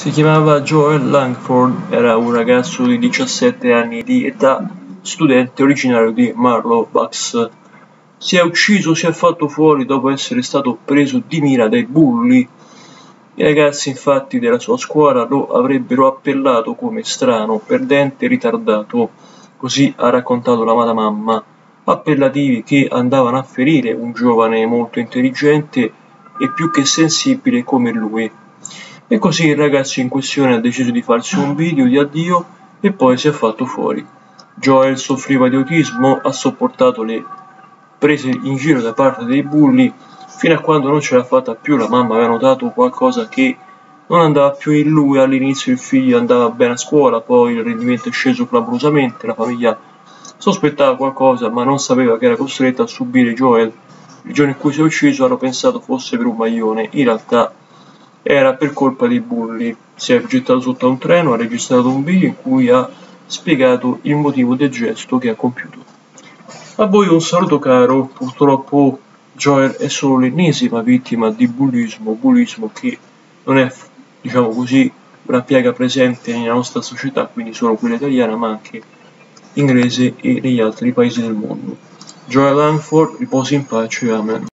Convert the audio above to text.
Si chiamava Joel Langford, era un ragazzo di 17 anni di età, studente originario di Marlow Bucks. Si è ucciso, si è fatto fuori dopo essere stato preso di mira dai bulli. I ragazzi infatti della sua scuola lo avrebbero appellato come strano, perdente, ritardato. Così ha raccontato la madamamma. Appellativi che andavano a ferire un giovane molto intelligente e più che sensibile come lui. E così il ragazzo in questione ha deciso di farsi un video di addio e poi si è fatto fuori. Joel soffriva di autismo, ha sopportato le prese in giro da parte dei bulli fino a quando non ce l'ha fatta più. La mamma aveva notato qualcosa che non andava più in lui. All'inizio il figlio andava bene a scuola poi il rendimento è sceso clamorosamente la famiglia sospettava qualcosa ma non sapeva che era costretta a subire Joel. Il giorno in cui si è ucciso hanno pensato fosse per un maglione. In realtà era per colpa dei bulli. Si è gettato sotto a un treno, ha registrato un video in cui ha spiegato il motivo del gesto che ha compiuto. A voi un saluto caro, purtroppo Joel è solo l'ennesima vittima di bullismo, bullismo che non è, diciamo così, una piaga presente nella nostra società, quindi solo quella italiana, ma anche inglese e negli altri paesi del mondo. Joel Langford, riposi in pace, amen.